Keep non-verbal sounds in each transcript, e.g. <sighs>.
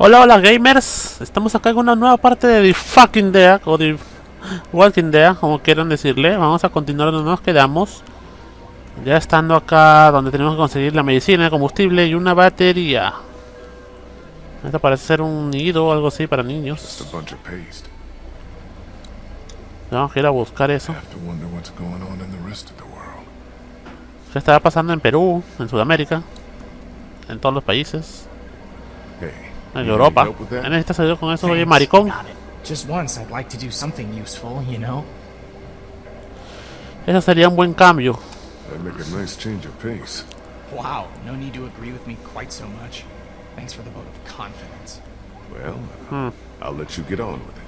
Hola, hola gamers, estamos acá en una nueva parte de The Fucking Dead o The Walking Dead, como quieran decirle. Vamos a continuar donde nos quedamos. Ya estando acá donde tenemos que conseguir la medicina, el combustible y una batería. Esto parece ser un nido o algo así para niños. Just a ir a buscar eso. ¿Qué estará pasando en Perú, en Sudamérica, en todos los países, en Europa? ¿Qué necesitas ayuda con eso, oye, maricón? got it. Just once, I'd like to do something useful, you know? Eso sería un buen cambio. That'd make a nice change of pace. Wow, no need to agree with me quite so much. Thanks for the vote of confidence. Well, Hmm. I'll let you get on with it.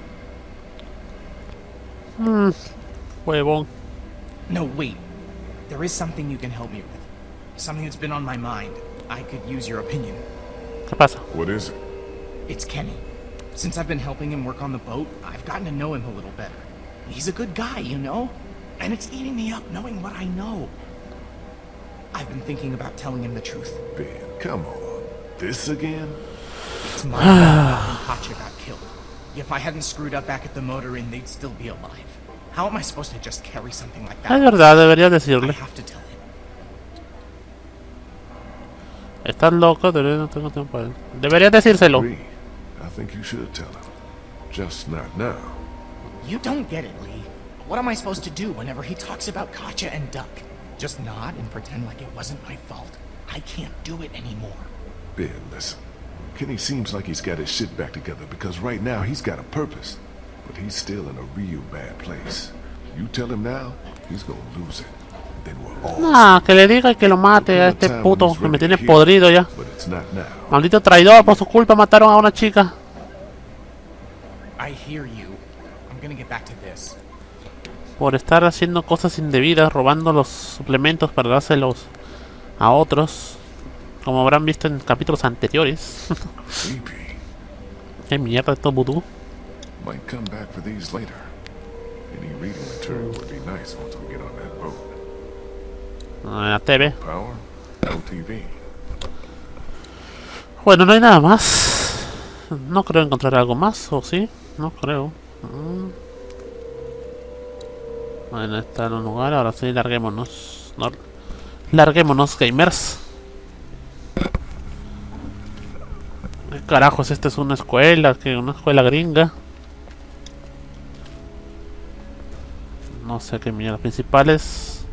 Huevón. No, wait. There is something you can help me with. Something that's been on my mind. I could use your opinion. ¿Qué pasa? What is it? It's Kenny. Since I've been helping him work on the boat, I've gotten to know him a little better. He's a good guy, you know? And it's eating me up knowing what I know. I've been thinking about telling him the truth. Ben, come on. This again? It's my <sighs> bad when Pacha got killed. If I hadn't screwed up back at the motor inn, they'd still be alive. How am I supposed to just carry something like Es that? Ah, verdad, deberías I decirle. have to tell him. Estás loco, deberías, no tengo tiempo. para- Deberías decírselo. Agree. I think you should tell him. Just not now. You don't get it, Lee. What am I supposed to do whenever he talks about Katja and Duck? Just nod and pretend like it wasn't my fault. I can't do it anymore. Ben, listen. Kenny seems like he's got his shit back together because right now he's got a purpose. But he's still in a real bad place. You tell him now, he's gonna lose it. Then we're all Ah, que le diga y que lo mate a este puto que me tiene podrido ya. But it's not now. Maldito traidor, por su culpa mataron a una chica. Por estar haciendo cosas indebidas, robando los suplementos para dárselos a otros. Como habrán visto en capítulos anteriores. Qué mierda esto vudú. Might come back for these later. Any reading material would be nice once we get on that boat. En la TV. Power? No TV. Bueno, no hay nada más. No creo encontrar algo más, ¿o sí? No creo. Mm. Bueno, está en un lugar, ahora sí, larguémonos. No- Larguémonos, gamers. ¿Qué carajos? Esta es una escuela, que una escuela gringa. No sé qué mierda. Principales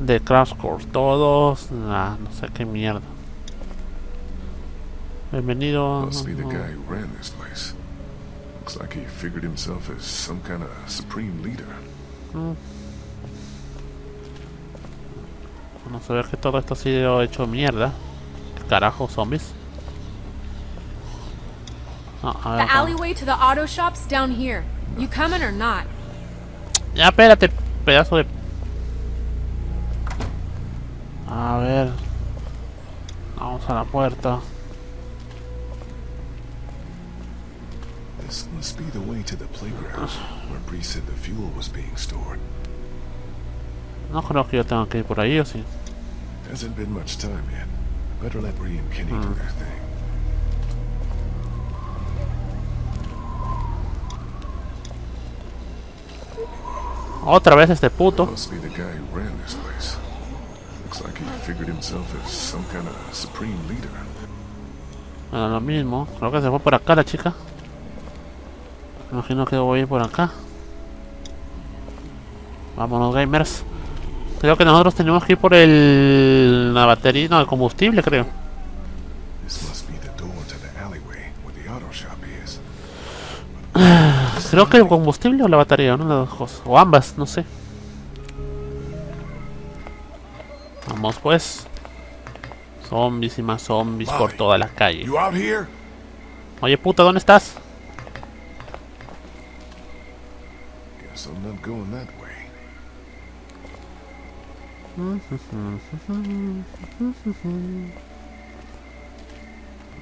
de Crash Course. Todos. Ah, no sé qué mierda. Bienvenido. Must be Looks like he figured himself as some kind of supreme leader. Vamos a ver que todo esto ha sido hecho mierda. ¿Qué carajo, zombies? Ah, a The ver, acá. alleyway to the auto shop's down here. You coming or not? Ya, espérate, pedazo de... A ver. Vamos a la puerta. This must be the way to the playground, where Bree said the fuel was being stored. No creo que yo tenga que ir por ahí, ¿o sí? Hasn't been much time yet. Better let Bree and Kenny do hmm. their thing. Otra vez este puto. Must be the guy who ran this place. Looks like he figured himself as some kind of supreme leader. Bueno, lo mismo. Creo que se fue por acá la chica. Imagino que voy a ir por acá. Vámonos, gamers. Creo que nosotros tenemos que ir por el... La batería, no, el combustible, creo. <sighs> Creo que el combustible o la batería, una de las dos cosas. O ambas, no sé. Vamos pues. Zombies y más zombies por toda la calle. Oye puta, ¿dónde estás? Guess I'm not going that way.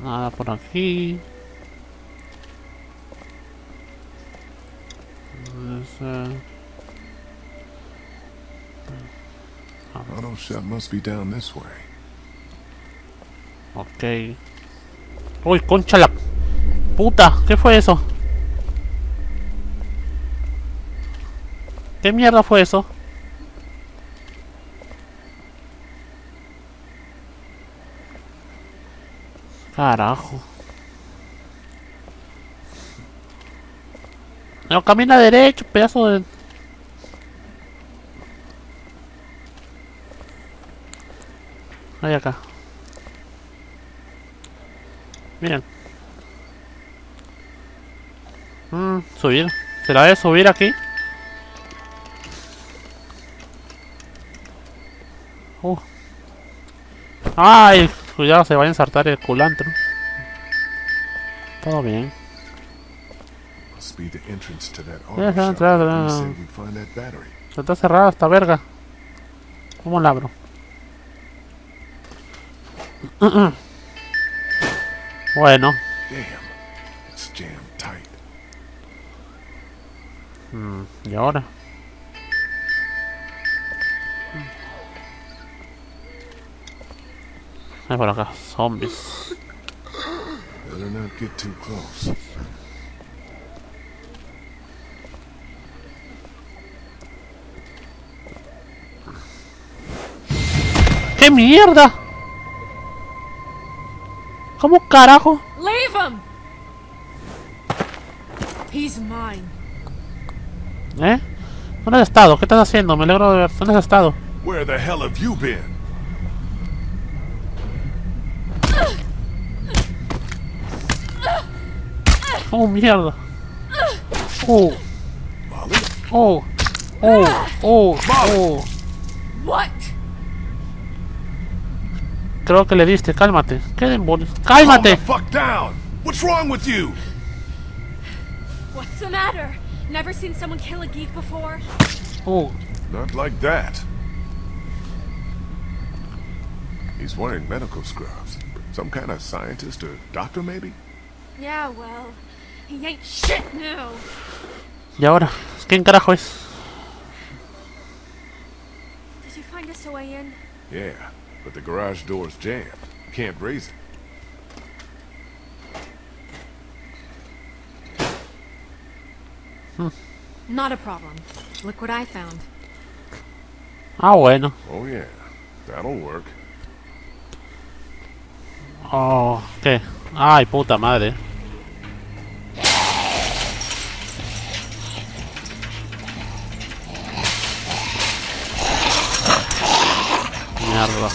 Nada por aquí. Ese- Auto shop must be down this way. Ok. Uy, concha la... puta! ¿Qué fue eso? ¿Qué mierda fue eso? Carajo. No, camina derecho, pedazo de... Ahí acá. Miren. Mm, subir. ¿Será de subir aquí? Uh. ¡Ay! Cuidado, se va a ensartar el culantro. Todo bien. Está cerrada esta verga. ¿Cómo la abro? <clears throat> bueno, mm, ¿y ahora? Es por acá, zombies. Better not get too close. ¿Qué mierda? ¿Cómo carajo? Leave him! He's mine. ¿Eh? ¿Dónde has estado? ¿Qué estás haciendo? Me alegro de ver. ¿Dónde has estado? Where the hell have you been? Oh, mierda. Oh, Molly? oh, oh, oh, oh. What? Creo que le diste, cálmate. ¿Qué demonios? Calm ¡Cálmate! fuck down! What's wrong with you? What's the matter? Never seen someone kill a geek before? Oh, Not like that. He's wearing medical scrubs. Some kind of scientist or doctor, maybe? Yeah, well, he ain't shit now. ¿y ahora? ¿Quién carajo es? Did you find us a way in? Yeah, but the garage door's jammed. Can't raise it. Not a problem. Look what I found. Ah, bueno. Oh yeah, that'll work. Oh, ¿qué? Ay, puta madre. Mierda.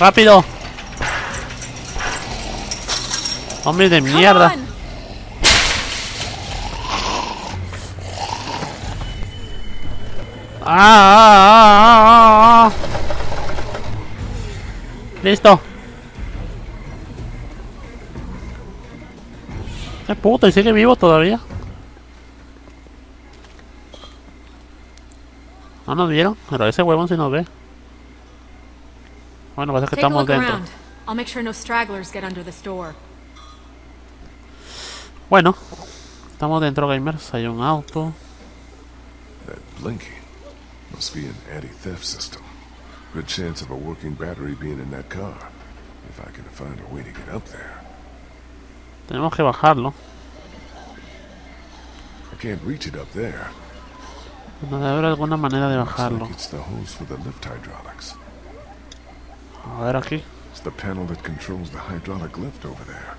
¡Rápido! Hombre de mierda. ¡Ah, ah, ah, ah, ah! Listo. ¿Qué puto? ¿Y sigue vivo todavía? No nos vieron, pero ese huevón sí nos ve. Bueno, pasa que estamos dentro. around. I'll make sure no stragglers get under this door. Bueno, estamos dentro, gamers. Hay un auto. That blinking must be an anti-theft system. Good chance of a working battery being in that car. If I can find a way to get up there. Tenemos que bajarlo. I can't reach it up there. No debe haber alguna manera de bajarlo. A ver aquí. It's the panel that controls the hydraulic lift over there.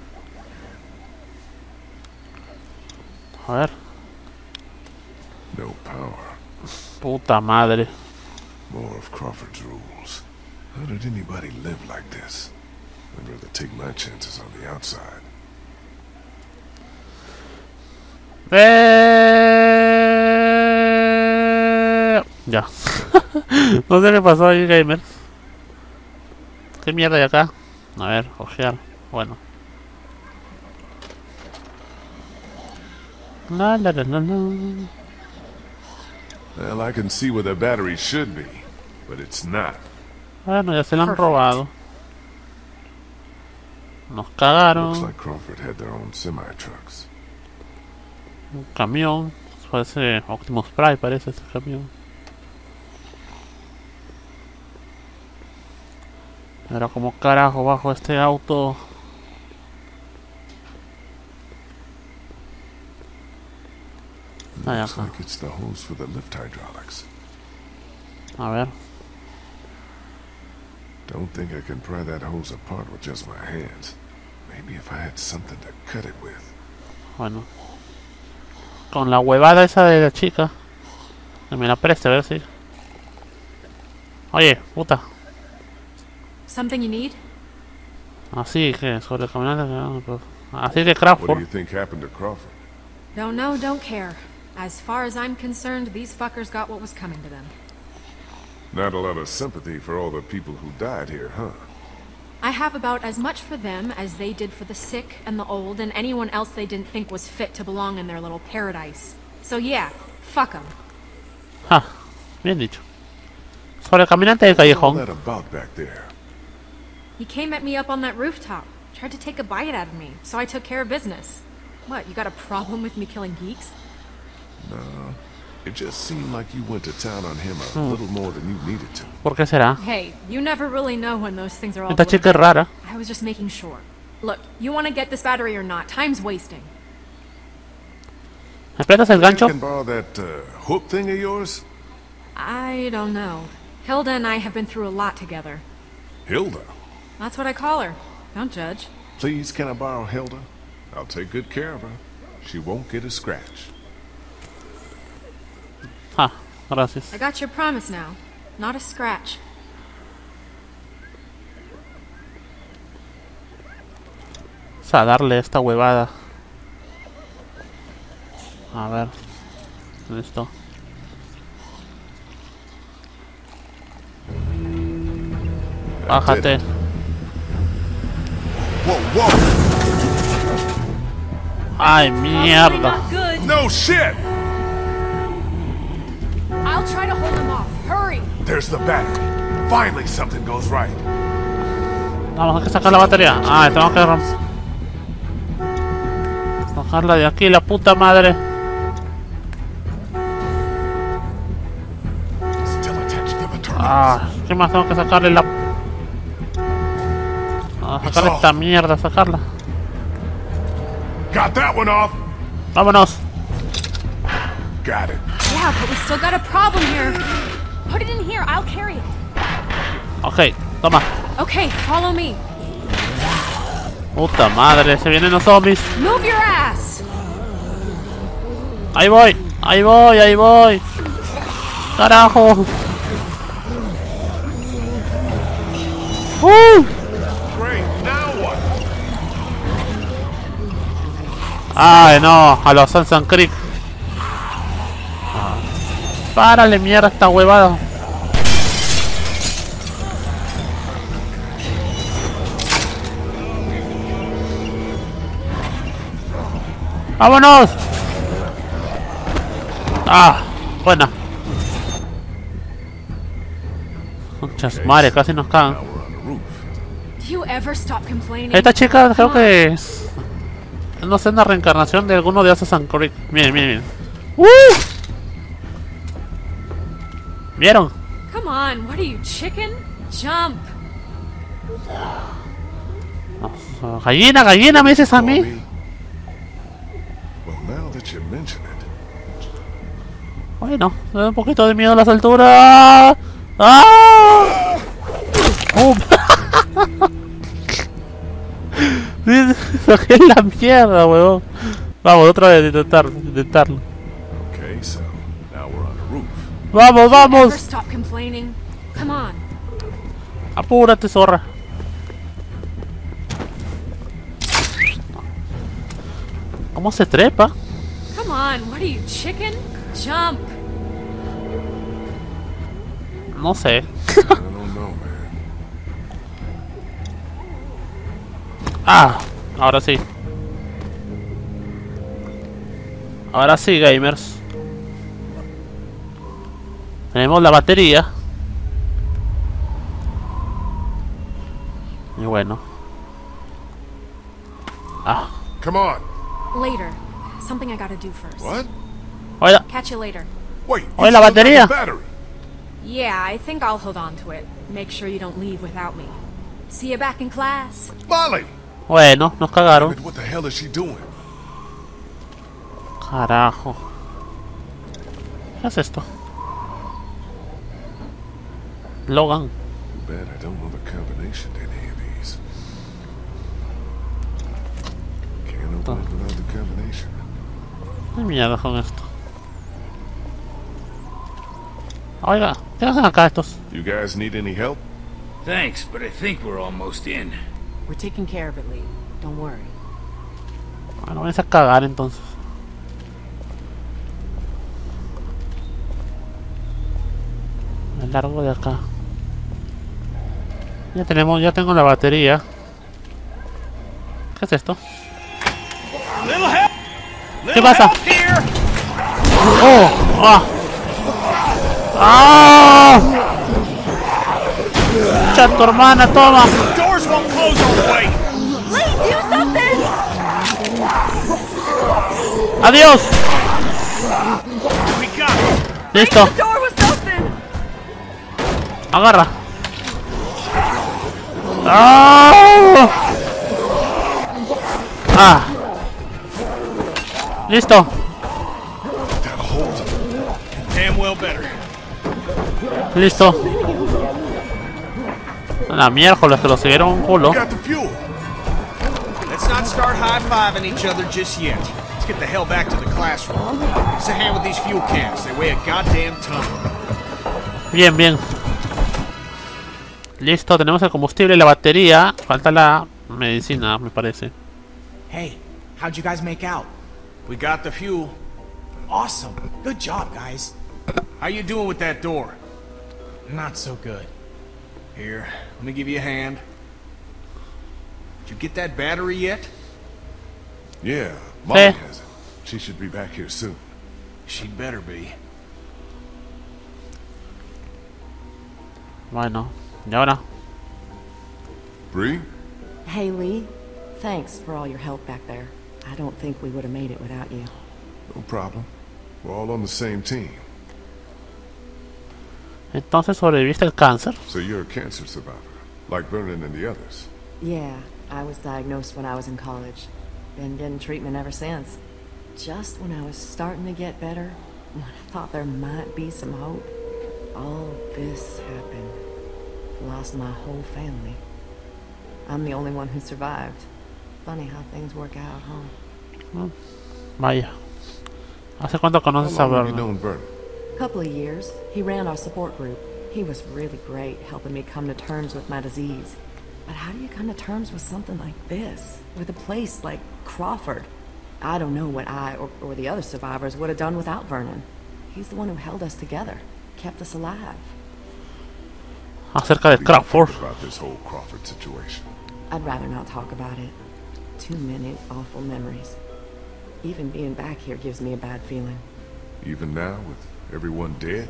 A ver. No power. Puta madre. More of Crawford's rules. How did anybody live like this? I'd rather take my chances on the outside. Eh... Ya. <laughs> no sé qué pasó ahí, gamers. ¿Qué mierda hay acá? A ver, ojear. Bueno. La, la, la, la, la. Well, I can see where the battery should be, but it's not. Bueno, ya se la han robado. Nos Looks cagaron. like Crawford had their own semi-trucks. Un camión. Parece Optimus Prime, parece ese camión. Pero como carajo bajo este auto Ahí acá. A ver. Don't think I can pry that hose apart with just my hands. Maybe if I had something to cut it with. Bueno. Con la huevada esa de la chica. Que me la preste, a ver si. Oye, puta. Something you need? Así que, sobre el caminante. que- pues, Así de What do you think happened to Crawford? Don't know, don't care. As far as I'm concerned, these fuckers got what was coming to them. Not a lot of sympathy for all the people who died here, huh? I have about as much for them as they did for the sick and the old and anyone else they didn't think was fit to belong in their little paradise. So yeah, fuck them. Ja, bien dicho. Sobre el caminante del What's all callejón. that about back there? He came at me up on that rooftop, tried to take a bite out of me, so I took care of business. What, you got a problem with me killing geeks? No. It just seemed like you went to town on him a little more than you needed to. ¿Por qué será? Hey, you never really know when those things are all Esta blown chica es rara. I was just making sure. Look, you want to get this battery or not? Time's wasting. ¿Me prestas el You gancho? can borrow that uh, hook thing of yours? I don't know. Hilda and I have been through a lot together. Hilda. That's what I call her. Don't judge. Please, can I borrow Hilda? I'll take good care of her. She won't get a scratch. Ah, gracias. I got your promise now. Not a scratch. Vamos a darle esta huevada. A ver. Listo. Bájate. Whoa, whoa! Ay, mierda. No shit! I'll try to hold him off. Hurry. There's the battery. Finally, something goes right. Vamos, que sacar la batería. Ay, tengo que romper. Bajarla de aquí, la puta madre. Still attached to the terminals. Ah, ¿qué más tengo que sacarle la... Ah, sacarle esta mierda, sacarla. Got that one off. Vámonos. Got it. Yeah, but we still got a problem here. Put it in here. I'll carry it. Ok, toma. Okay, follow me. Puta madre, se vienen los zombies. Move your ass. Ahí voy, ahí voy, ahí voy. Carajo. Ay, no, a los Sunsan Creek. Ah. Párale, mierda, esta huevada. ¡Vámonos! Ah, buena. Muchas madre, casi nos cagan. Esta chica creo que es... No sé, una reencarnación de alguno de Assassin's Creed. Miren, miren, miren. ¡Uh! ¿Vieron? Come on, what are you, chicken? Jump. Gallina, gallina, me dices a mí. Bueno, me da un poquito de miedo a las alturas. ¡Ah! <laughs> ¡Oh! <laughs> <laughs> La mierda, weón. Vamos, otra vez, intentar, intentarlo. okay, so now we're on the roof. Vamos, vamos. stop complaining? Come on. Apúrate, zorra. ¿Cómo se trepa? Come on, what are you, chicken? Jump. No sé. Ah, ahora sí. Ahora sí, gamers. Tenemos la batería. Y bueno. Ah, Come on. Later. Something I gotta do first. What? oiga, Catch you later. Wait. you Oye, la batería. Yeah, I think I'll hold on to it. Make sure you don't leave without me. See you back in class. Molly. Bueno, nos cagaron. What the hell is she doing? Carajo. ¿Qué es esto? Logan. Bad I don't know the combination to any of these. Can't open it without the combination. ¿Qué mierda con esto? Oiga, ¿qué hacen acá estos? You guys need any help? Thanks, but I think we're almost in. We're taking care of it, Lee. Don't worry. Bueno, vais a cagar entonces. Me largo de acá. Ya tenemos, ya tengo la batería. ¿Qué es esto? ¿Qué pasa? ¡Oh! ¡Ah! ¡Ah! ¡Cha tu hermana, toma! Doors won't close all the way. Lee, do something! ¡Adiós! We got it. Listo, The door was open! agarra. ¡Ah! ¡Ah! Listo. Listo. A La miércoles que lo siguieron un culo. The. Let's not start high-fiving each other just yet. Let's get the hell back to the classroom. Us a hand with these fuel cans. They weigh a goddamn ton. Bien, bien. Listo, tenemos el combustible y la batería. Falta la medicina, me parece. Hey, how'd you guys make out? We got the fuel. Awesome. Good job, guys. How you doing with that door? Not so good. Here, let me give you a hand. Did you get that battery yet? Yeah, Molly Eh. has it. She should be back here soon. She'd better be. Why Bueno, y ahora. Bree? Hey, Lee. Thanks for all your help back there. I don't think we would have made it without you. No problem. We're all on the same team. Entonces sobreviviste el cáncer. So you're a cancer survivor, like Vernon and the others. Yeah, I was diagnosed when I was in college. And been getting treatment ever since. Just when I was starting to get better, when I thought there might be some hope, all this happened. Lost my whole family. I'm the only one who survived. Funny how things work out, huh? Vaya. ¿Hace cuánto conoces a long have you Vernon? Known Couple of years. He ran our support group. He was really great helping me come to terms with my disease. But how do you come to terms with something like this? With a place like Crawford? I don't know what I or, or the other survivors would have done without Vernon. He's the one who held us together, kept us alive. Acerca de What do Crawford. about this whole Crawford situation. I'd rather not talk about it. Too many awful memories. Even being back here gives me a bad feeling. Even now, with everyone dead,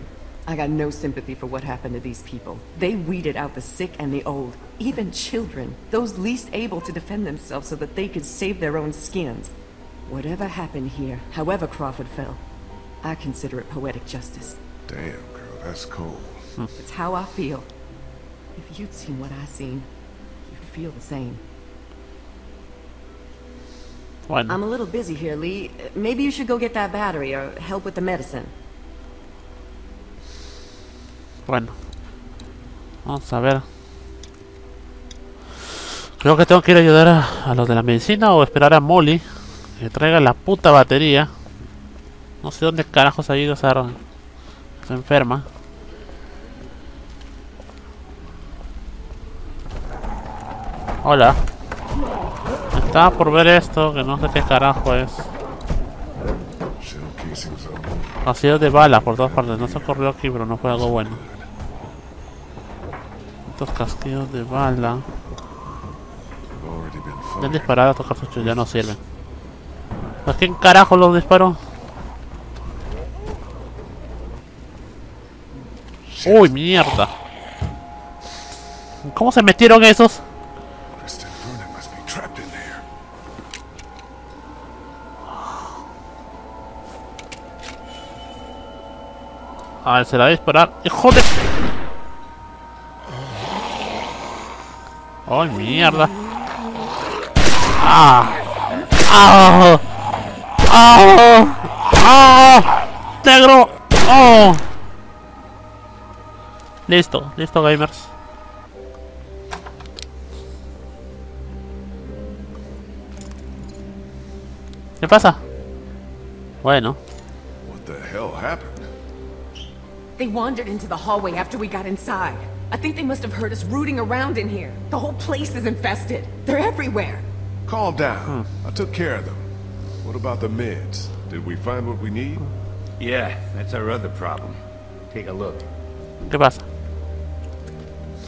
I got no sympathy for what happened to these people. They weeded out the sick and the old, even children, those least able to defend themselves so that they could save their own skins. Whatever happened here, however Crawford fell, I consider it poetic justice. damn girl, that's cold. Hmm. It's how I feel. If you'd seen what I seen, you'd feel the same. Bueno, I'm a little busy here, Lee. Maybe you should go get that battery or help with the medicine. Bueno. Vamos a ver. Creo que tengo que ir a ayudar a, los de la medicina o esperar a Molly que traiga la puta batería. No sé dónde carajos ha ido esa, esa enferma. Hola. Estaba por ver esto, que no sé qué carajo es. Moving. Vacíos de balas por todas partes. No se ocurrió aquí, pero no fue algo bueno. Estos casquillos de bala. Ya han disparado, estos cartuchos ya no sirven. ¿Pues quién carajo los disparó? Uy, mierda. ¿Cómo se metieron esos? Kristen Vernon must be trapped in there. A ver, se la va a disparar. ¡Hijo ¡Ay, mierda! ¡Ah! ¡Ah! ¡Ah! ¡Ah! ¡Negro! ¡Oh! Listo, listo gamers. ¿Qué pasa? Bueno, What the hell happened? They wandered into the hallway after we got inside. I think they must have heard us rooting around in here. The whole place is infested. They're everywhere. Calm down. I took care of them. What about the meds? Did we find what we need? Yeah, that's our other problem. Take a look. ¿qué pasa?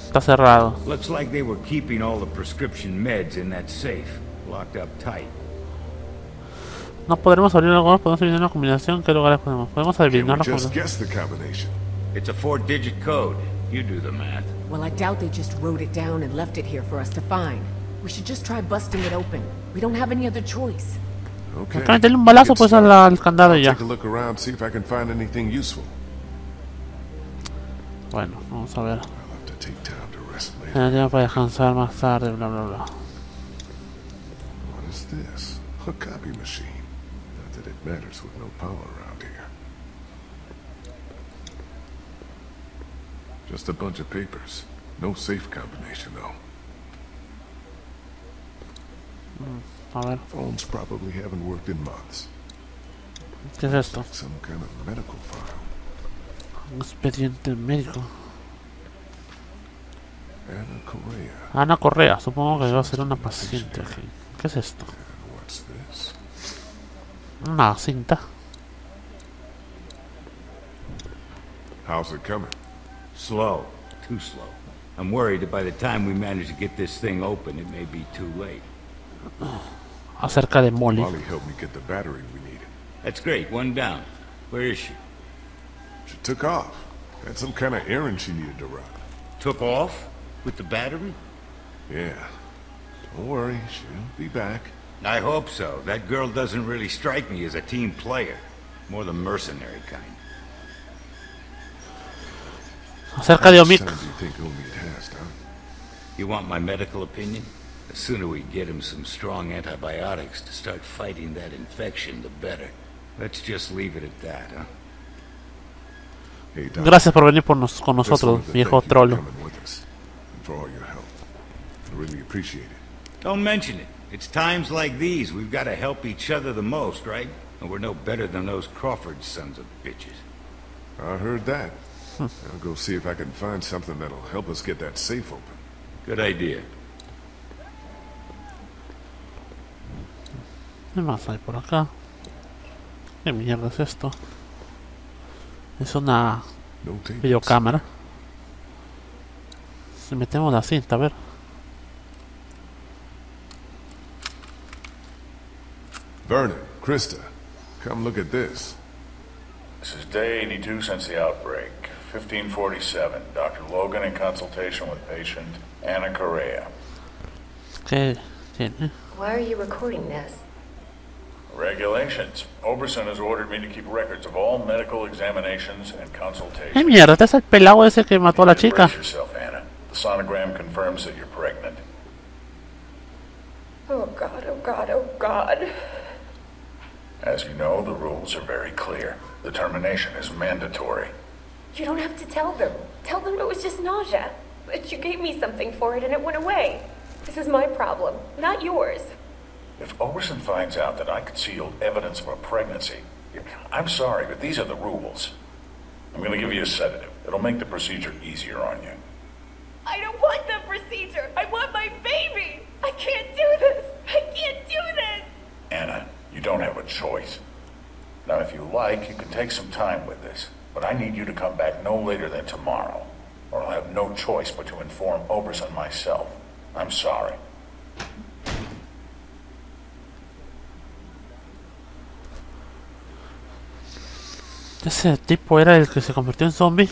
Está cerrado. Looks like they were keeping all the prescription meds in that safe, locked up tight. No podremos abrir algo más, podemos adivinar una combinación. ¿Qué lugares podemos? Podemos Can adivinar we la just combinación. the combination? It's a four-digit code. You do the math. Well, I doubt they just wrote it down and left it here for us to find. We should just try busting it open. We don't have any other choice. Okay. Acá meterle un balazo Get pues al, started. al candado y ya. Take a look around, see if I can find anything useful. Bueno, vamos a ver. I'll have to take time to rest later. Tener tiempo para descansar más tarde, bla bla bla. What is this? A copy machine. Not that it matters with no power around here. Just a bunch of papers. No safe combination, though. Mm, a ver, Phones probably haven't worked in months. ¿qué es esto? Some kind of medical file. Un expediente médico. Anna Correa. Ana Correa, supongo que va a ser una paciente aquí. ¿Qué es esto? And what's this? Una cinta. How's it coming? Slow. Too slow. I'm worried that by the time we manage to get this thing open, it may be too late. <clears throat> Acerca de Molly. Molly helped me get the battery we needed. That's great. One down. Where is she? She took off. Had some kind of errand she needed to run. Took off? With the battery? Yeah. Don't worry, she'll be back. I hope so. That girl doesn't really strike me as a team player. More the mercenary kind. Acerca de How much Omik. time do you think Omid has, Doc? You want my medical opinion? The sooner we get him some strong antibiotics to start fighting that infection, the better. Let's just leave it at that, huh? Hey, Doc. Gracias por venir por nos, con nosotros, viejo thank trollo. coming with us and for all your help. I really appreciate it. Don't mention it. It's times like these we've got to help each other the most, right? And we're no better than those Crawford sons of bitches. I heard that. I'll go see if I can find something that'll help us get that safe open. Good idea. ¿Qué más hay por acá? ¿Qué mierda es esto? Es una No videocámara. Si metemos la cinta, a ver. Vernon, Krista, come look at this. This is day 82 since the outbreak. 1547. Dr. Logan in consultation with patient Anna Correa. ¿Qué tiene? Why are you recording this? Regulations. Oberson has ordered me to keep records of all medical examinations and ¿Qué consultations. mierda? Este es el pelado ese que mató a la chica. Brace yourself, Anna. The sonogram confirms that you're pregnant. Oh god, oh god, oh god. As you know, the rules are very clear. The termination is mandatory. You don't have to tell them. Tell them it was just nausea. But you gave me something for it and it went away. This is my problem, not yours. If Oberson finds out that I concealed evidence of a pregnancy, I'm sorry, but these are the rules. I'm going to give you a sedative. It'll make the procedure easier on you. I don't want the procedure. I want my baby. I can't do this. I can't do this. Anna, you don't have a choice. Now, if you like, you can take some time with this, but I need you to come back no later than tomorrow, or I'll have no choice but to inform Oberson myself. I'm sorry. Ese tipo era el que se convirtió en zombie.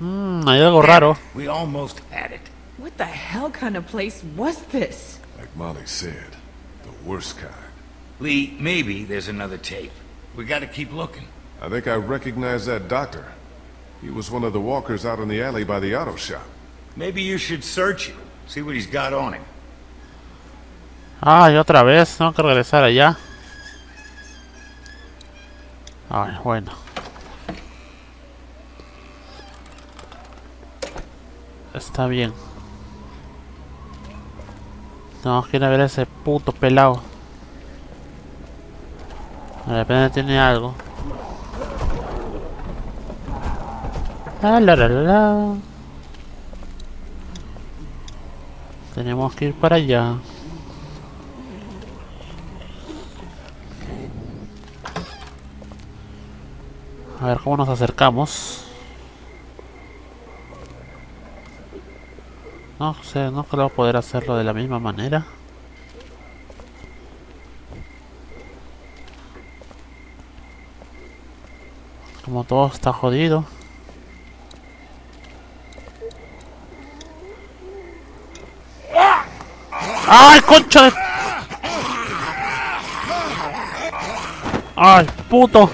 Mmm, hay algo raro. We almost had it. What the hell kind of place was this? Like Molly said, the worst kind. Lee, maybe there's another tape. We gotta keep looking. I think I recognize that doctor. He was one of the walkers out in the alley by the auto shop. Maybe you should search him. See what he's got on him. Ah, y otra vez. Tengo que regresar allá. Ay, bueno. Está bien. No, quiero ver a ese puto pelado. De repente tiene algo. La, la, la, la, la. Tenemos que ir para allá. A ver cómo nos acercamos. No sé, no creo poder hacerlo de la misma manera. Como todo está jodido. ¡Ay, concha de... ¡Ay, puto!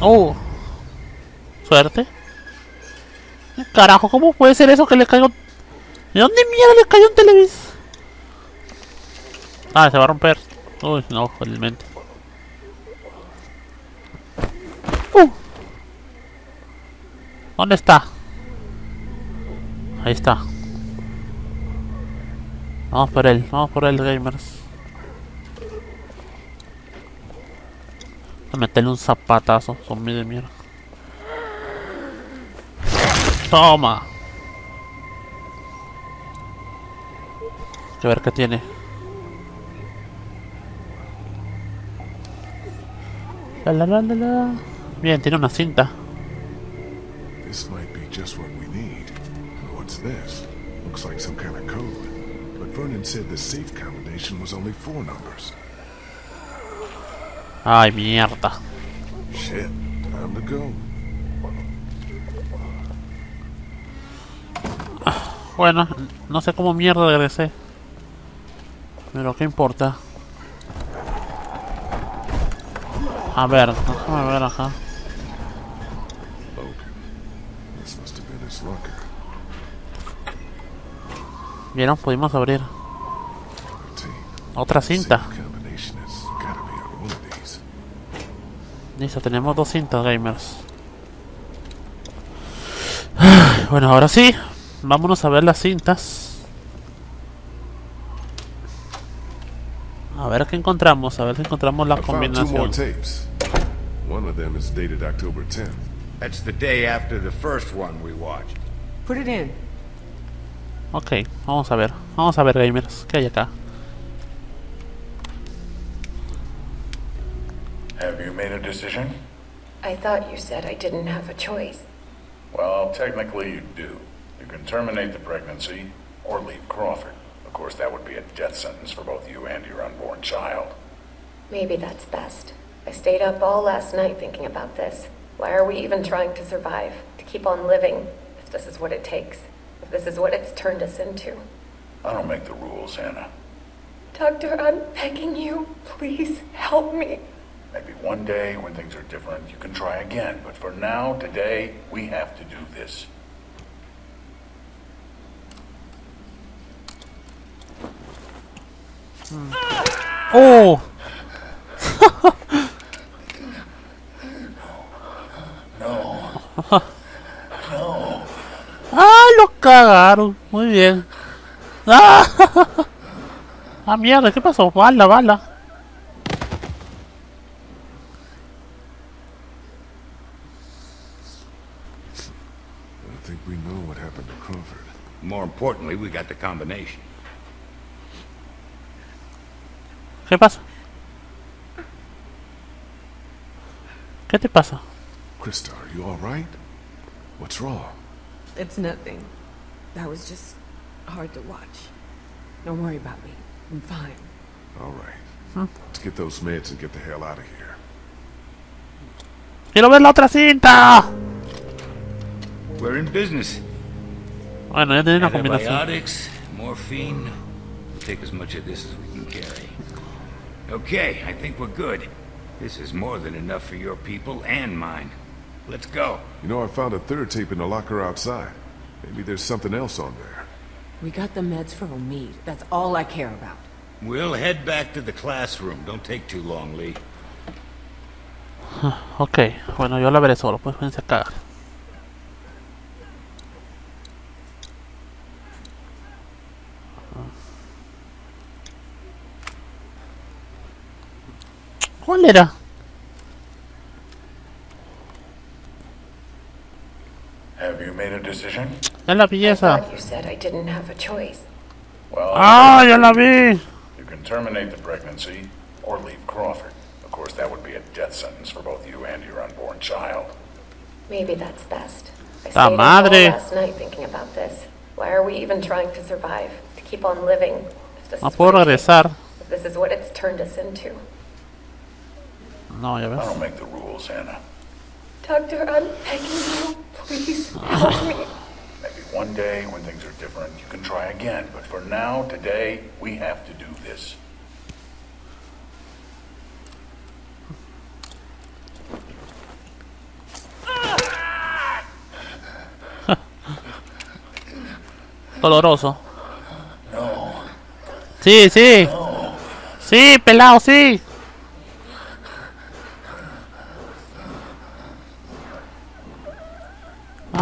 ¡Oh! Suerte. Carajo, ¿cómo puede ser eso que le cayó? ¿De dónde mierda le cayó un televisor? Ah, se va a romper. Uy, no, felizmente. Uh. ¿Dónde está? Ahí está. Vamos por él, vamos por él, gamers. A meterle un zapatazo, zombie de mierda. Toma. A ver qué tiene. La, la, la, la. Bien, tiene una cinta. This might be just what we need. What's this? Looks like some kind of code. But Vernon said the safe combination was only four numbers. Ay, mierda. Shit, time to go. Bueno, no sé cómo mierda regresé. Pero qué importa. A ver, déjame ver acá. Logan. This must have been his locker. Vieron, pudimos abrir 13. otra cinta. Safe combination has gotta be on one of these. Listo, tenemos dos cintas gamers. <sighs> Bueno, ahora sí, vámonos a ver las cintas. A ver qué encontramos, a ver si encontramos la combinación. tapes. One of them is dated October 10th. That's the day after the first one we watched. Put it in. Ok, vamos a ver, vamos a ver gamers, ¿qué hay acá? Have you made a decision? I thought you said I didn't have a choice. Well, technically you do. You can terminate the pregnancy or leave Crawford. Of course, that would be a death sentence for both you and your unborn child. Maybe that's best. I stayed up all last night thinking about this. Why are we even trying to survive? To keep on living, if this is what it takes. If this is what it's turned us into. I don't make the rules, Hannah. Doctor, I'm begging you. Please help me. Maybe one day when things are different, you can try again. But for now, today, we have to do this. Hmm. ¡Oh! <laughs> <laughs> ¡Ah, lo cagaron! Muy bien. ¡Ah! <laughs> ¡Ah, mierda! ¿Qué pasó? ¡Bala, bala! I think we know what happened to Crawford. More importantly, we got the combination. ¿Qué pasa? ¿Qué te pasa? Krista, are you alright? What's wrong? It's nothing. That was just hard to watch. Don't worry about me. I'm fine. Alright. Hmm? Let's get those meds and get the hell out of here. ¡Quiero ver la otra cinta! We're in business. Bueno, ya tenía una combinación. Antibiotics, morphine. We'll take as much of this as we can carry. Okay, I think we're good. This is more than enough for your people and mine. Let's go. You know, I found a third tape in the locker outside. Maybe there's something else on there. We got the meds for Omid. That's all I care about. We'll head back to the classroom. Don't take too long, Lee. ok, bueno, yo la veré solo. Pues pensé cagar. ¿Cuál era? Have you made a decision? Ya la I belleza. you said I didn't have a choice. Well, Ah, ya la vi. you can terminate the pregnancy or leave Crawford. Of course, that would be a death sentence for both you and your unborn child. Maybe that's best. I La stayed up all last night thinking about this. Why are we even trying to survive? To keep on living? If this, No is, puedo what regresar. if this is what it's turned us into. No, ya ves. I don't make the rules, Anna. Doctor, I'm begging you. Please help me. Maybe one day when things are different, you can try again. But for now, today, we have to do this. <laughs> Doloroso. No. Sí, sí. Sí, pelado, sí.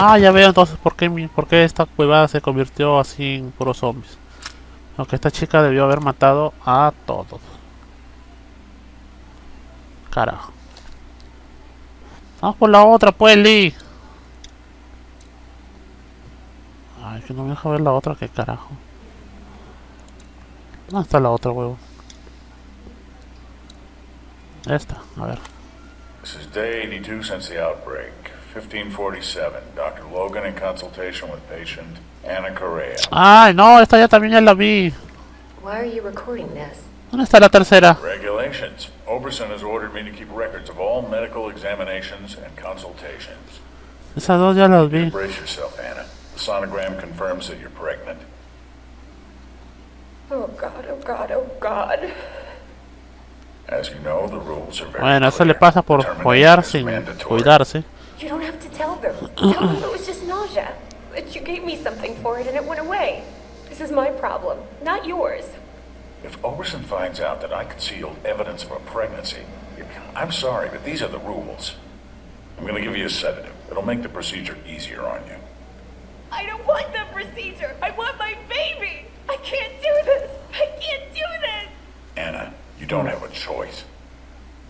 Ah, ya veo entonces por qué, por qué esta cuevada se convirtió así en puros zombies. Aunque esta chica debió haber matado a todos. Carajo. Vamos por la otra, pues, Lee. Ay, que no me deja ver la otra, qué carajo. ¿Dónde está la otra, huevo? Esta, a ver. This is day 82 since the outbreak. 1547. Dr. Logan in consultation with patient Anna Correa. Ay, no, esta ya también ya la vi. Why are you recording this? ¿Dónde está la tercera? Regulations. Oberson has ordered me to keep records of all medical examinations and consultations. Esas dos ya las vi. Brace yourself, Anna. The sonogram confirms that you're pregnant. Oh God, oh God, oh God. As you know, the rules are very Bueno, eso le pasa por Termination follar is sin mandatory. cuidarse. You don't have to tell them. Tell them it was just nausea. That you gave me something for it and it went away. This is my problem, not yours. If Oberson finds out that I concealed evidence of a pregnancy, I'm sorry, but these are the rules. I'm going to give you a sedative. It'll make the procedure easier on you. I don't want the procedure. I want my baby. I can't do this. I can't do this. Anna, you don't have a choice.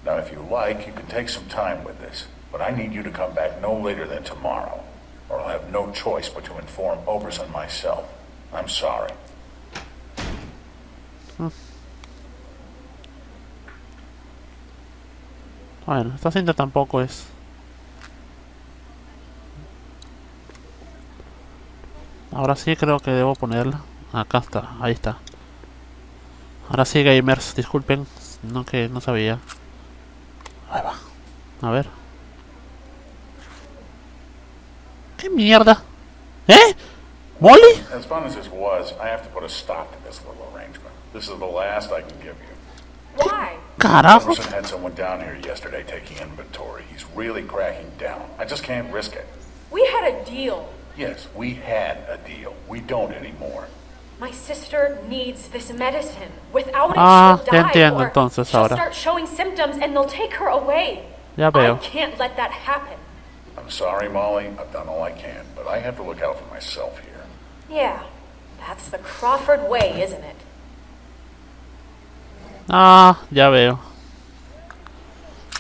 Now, if you like, you can take some time with this, but I need you to come back no later than tomorrow, or I'll have no choice but to inform Oberson myself. I'm sorry. Bueno, esta cinta tampoco es. Ahora sí creo que debo ponerla. Acá está, ahí está. Ahora sí, gamers, disculpen, no que no sabía. Ahí va. A ver. ¿Qué mierda? ¿Eh? ¿Molly? As fun as this was, I have to put a stop to this little arrangement. This is the last I can give you. Why? Carajo. Oberson had someone down here yesterday taking inventory. He's really cracking down. I just can't risk it. We had a deal. Yes, we had a deal. We don't anymore. My sister needs this medicine. Without it, Ah, she'll die, entiendo or entonces she'll ahora. start showing symptoms and they'll take her away. Ya I can't let that happen. I'm sorry, Molly. I've done all I can, but I have to look out for myself here. Yeah, that's the Crawford way, isn't it? Ah, ya veo.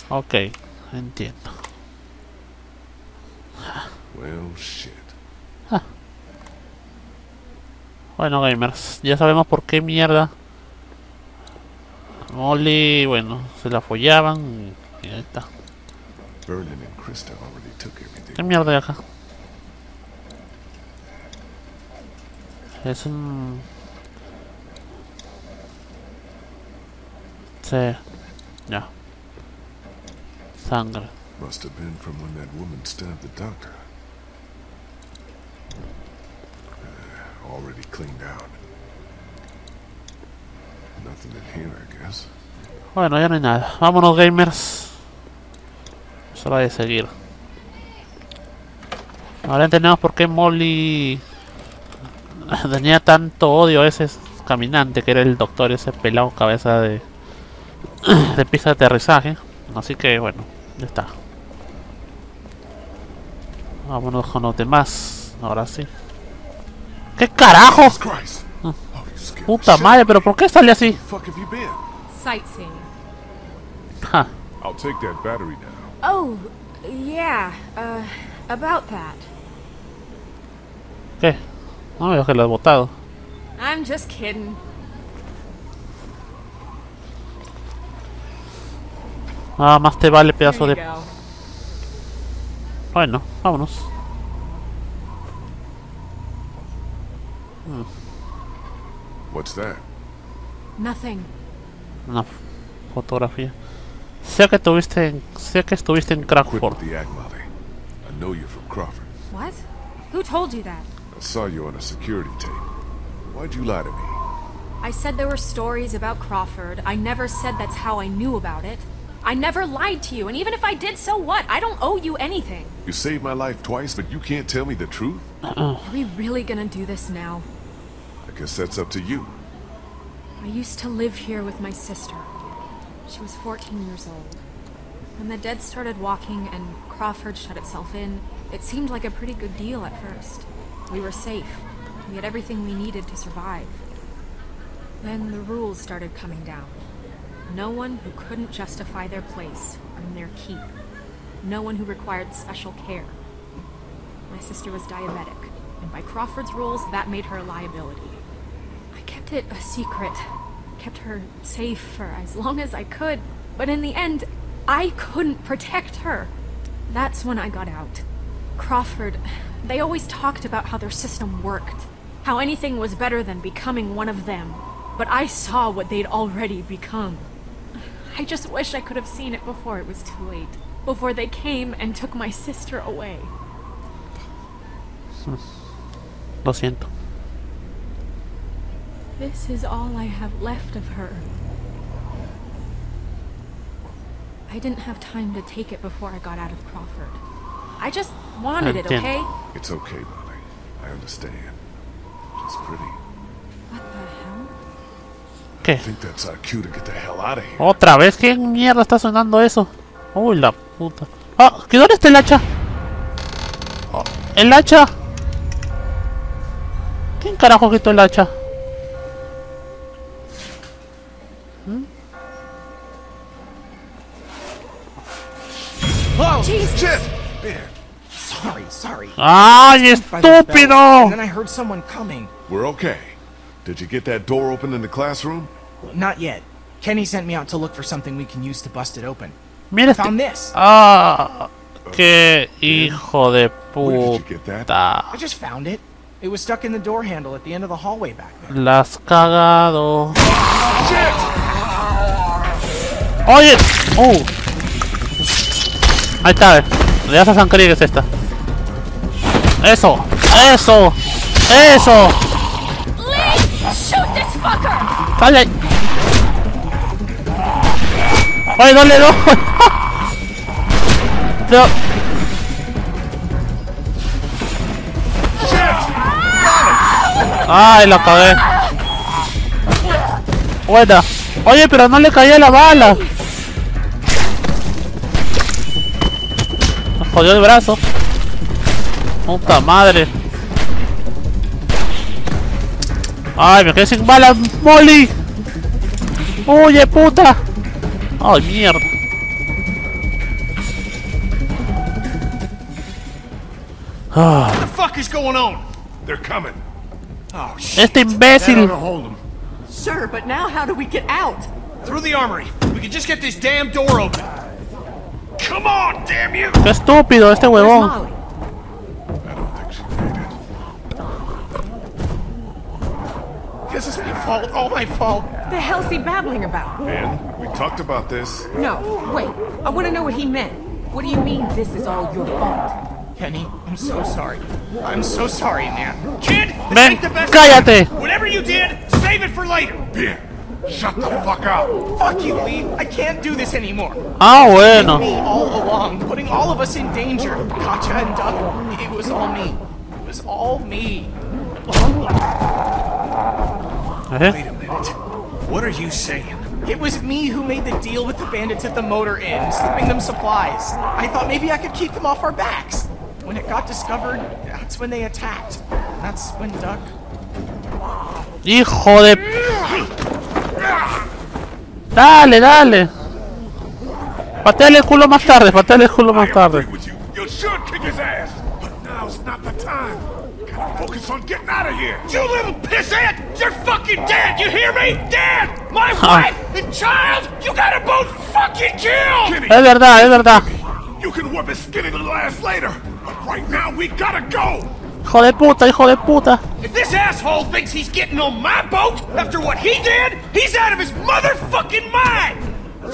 Ok, entiendo. Well, shit. Bueno, gamers, ya sabemos por qué mierda. Molly, bueno, se la follaban y ahí está. Vernon and Krista already. ¿Qué mierda hay acá? Es un... Sí, ya. Sangre. Must have been from when that woman stabbed the doctor. Uh, already cleaned out. Nothing in here, I guess. Bueno, ya no hay nada. Vámonos, gamers. Es hora de seguir. Ahora entendemos por qué Molly <laughs> tenía tanto odio a ese caminante que era el doctor, ese pelado cabeza de, <clears throat> de pista de aterrizaje. Así que bueno, ya está. Vámonos con los demás. Ahora sí. ¿Qué carajo? Christ! Oh, Puta madre, pero. ¿por qué sale así? Sightseeing. Ja. I'll take that battery now. Oh, yeah, uh, about that. ¿Qué? No veo que lo has botado. I'm just kidding. Nada más te vale pedazo de... Bueno, vámonos. What's that? Nothing. Una fotografía. Sé que estuviste en... Sé que estuviste en Crawford. I know you're from Crawford. What? Who told you that? I saw you on a security tape. Why'd you lie to me? I said there were stories about Crawford. I never said that's how I knew about it. I never lied to you, and even if I did, so what? I don't owe you anything. You saved my life twice, but you can't tell me the truth? Uh-uh. Are we really gonna do this now? I guess that's up to you. I used to live here with my sister. She was 14 years old. When the dead started walking and Crawford shut itself in, it seemed like a pretty good deal at first. We were safe. We had everything we needed to survive. Then the rules started coming down. No one who couldn't justify their place earned their keep. No one who required special care. My sister was diabetic, and by Crawford's rules, that made her a liability. I kept it a secret, kept her safe for as long as I could, but in the end, I couldn't protect her. That's when I got out. Crawford, they always talked about how their system worked, how anything was better than becoming one of them. But I saw what they'd already become. I just wish I could have seen it before it was too late. Before they came and took my sister away. <laughs> Lo siento. This is all I have left of her. I didn't have time to take it before I got out of Crawford. I just wanted it, okay? It's okay, Molly. I understand. She's pretty. What the hell? I ¿Qué? think that's our cue to get the hell out of here. ¿Otra vez? ¿Qué mierda está sonando eso? Uy, la puta. ¡Ah! ¿qué dónde está el hacha? Oh, ¡El hacha! ¿Quién carajo quitó el hacha? Whoa! Jesus! Shit! Man, Sorry, sorry. ¡Ay, By those bells, estúpido! And then I heard someone coming. we're okay. Did you get that door open in the classroom? Not yet. Kenny sent me out to look for something we can use to bust it open. Mira este... Found this. ¡Ah! ¡Qué hijo de Where did you get that? puta! I just found it. It was stuck in the door handle at the end of the hallway back there. Las cagado. Shit. Oye, uh. Ahí está, eh. de Assassin's Creed es esta. Eso, eso, eso. Sale. ahí. Oye, no. <laughs> No. Ay, la cagué. Buena. Oye, pero no le caía la bala. Me jodió el brazo. Puta madre. Ay, me quedé sin bala, Molly. Oye, puta. Ay, mierda. Ah, What the fuck is going on? They're coming. Oh, este imbécil. him. Sure, but now how do we get out? Through the armory. We can just get this damn door open. Come on, damn you! Qué estúpido este Where's huevón. This is my fault. All my fault. The hell's he babbling about? Ben, we talked about this. No, wait. I want to know what he meant. What do you mean this is all your fault? Kenny, I'm so sorry. I'm so sorry, man. Kid, this Ben, ain't the best cállate. time. Whatever you did, save it for later. Ben, shut the fuck up. Fuck you, Lee. I can't do this anymore. Ah, bueno. Me all along, putting all of us in danger. Katja and Duck. It was all me. It was all me. ¿Eh? Wait a minute. What are you saying? It was me who made the deal with the bandits at the motor inn, slipping them supplies. I thought maybe I could keep them off our backs. When it got discovered, that's when they attacked. That's when Duck. Hijo de... Dale, dale. Pateale el culo más tarde, pateale el culo más I tarde. Agree with you. You should kick his ass. But now's not the time. Gotta focus on getting out of here. You little pissant! You're fucking dead! You hear me? Dead! My ah. wife and child! You gotta both fucking kill! Kenny, Es verdad, es verdad. you can whip his skinny little ass later. But right now, we gotta go. Hijo de puta, hijo de puta. If this asshole thinks he's getting on my boat after what he did, he's out of his motherfucking mind!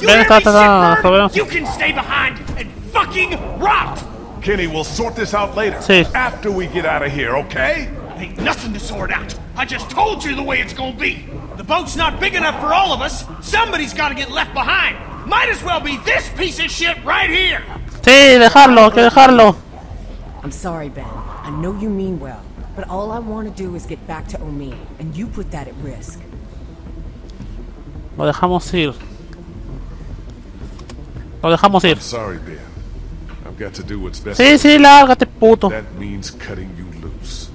You Ven, hear está- me, está- está- shitbird? está- You can stay behind and fucking rot! Kenny, we'll sort this out later. Sí. After we get out of here, okay? Ain't nothing to sort out. I just told you the way it's gonna be. The boat's not big enough for all of us. Somebody's gotta get left behind. Might as well be this piece of shit right here. Sí, dejarlo, hay que dejarlo. I'm sorry, Ben. I know you mean well, but all I want to do is get back to Omi, and you put that at risk. Lo dejamos ir. Lo dejamos ir. Sorry, Ben. Sí, sí, lárgate, puto. That means cutting you loose.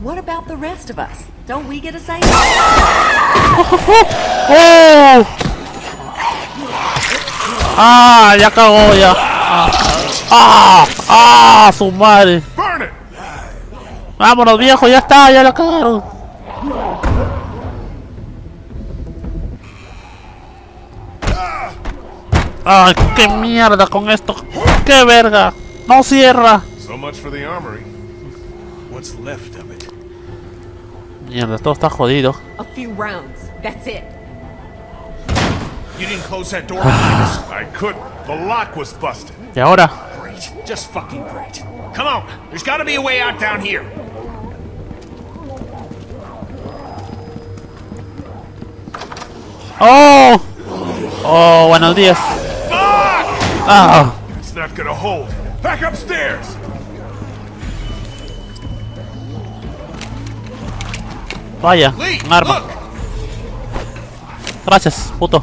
What about the rest of us? Don't we get a say? <laughs> ¡Oh! ¡Ah! Ya cagó, ya. ¡Ah! ¡Ah! ¡Su madre! Burn it! Vámonos, viejo, ya está, ya la cagaron. ¡Ay, qué mierda con esto! ¡Qué verga! ¡No cierra! So much for the armory. What's left of it? Mierda, todo está jodido. A few rounds. That's it. You didn't close that door behind us. I couldn't. The lock was busted. ¿Y ahora? Great. Just fucking great. Come on. There's gotta be a way out down here. ¡Oh! ¡Oh, buenos días! ¡Ah! Upstairs. Vaya, un arma. Gracias, puto.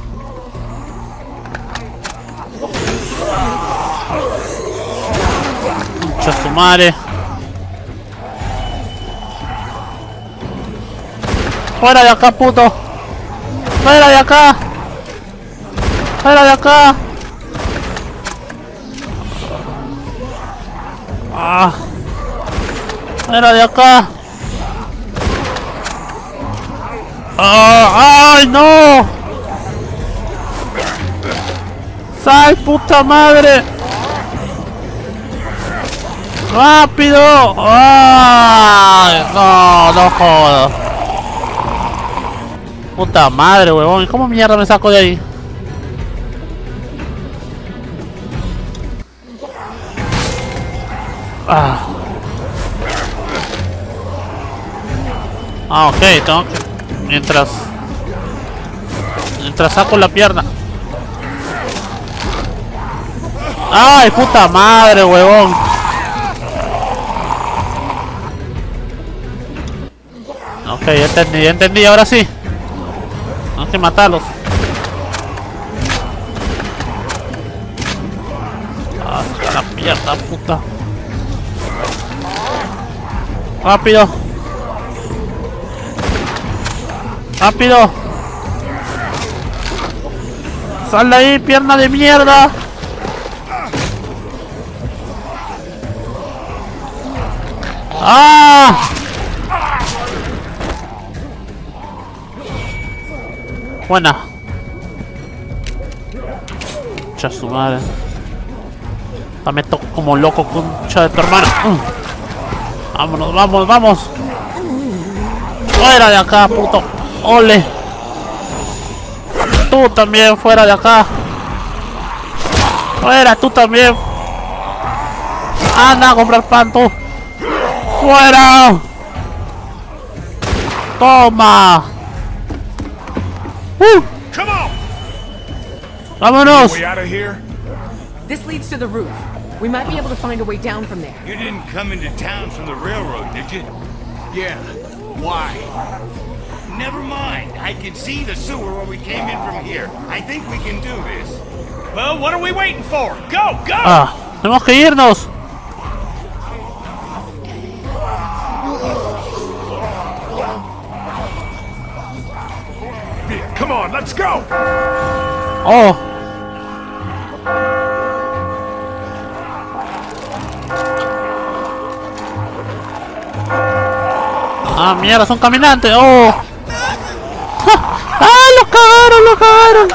Mucha su madre. Fuera de acá, puto. Fuera de acá. Fuera de acá. Ah. De acá. ¡Ah! ¡Ay, no! ¡Sal, puta madre! ¡Rápido! ¡Ay! No, no jodas. Puta madre, huevón. ¿Cómo mierda me saco de ahí? Ah. Ah, ok, tengo que... Mientras... Mientras saco la pierna. ¡Ay, puta madre, huevón! Ok, ya entendí, ya entendí, ahora sí. Hay que matarlos. Ah, la mierda, puta. Rápido. Rápido. Sal de ahí, pierna de mierda. ¡Ah! Buena. Concha su madre. Dame toco como loco, concha de tu hermana. Vámonos, vamos, vamos. Fuera de acá, puto. Ole. Tú también, fuera de acá. Fuera, tú también. Anda a comprar pan, tú. ¡Fuera! ¡Toma! ¡Uh! ¡Vámonos! This leads to the roof. We might be able to find a way down from there. You didn't come into town from the railroad, did you? Yeah. Why? Never mind. I can see the sewer where we came in from here. I think we can do this. Well, what are we waiting for? Go, go! ¡Ah! ¡Tenemos que irnos! Come on, let's go. ¡Oh! Ah, mierda, son caminantes. Oh. ¡Ah! ¡Lo cagaron, lo cagaron!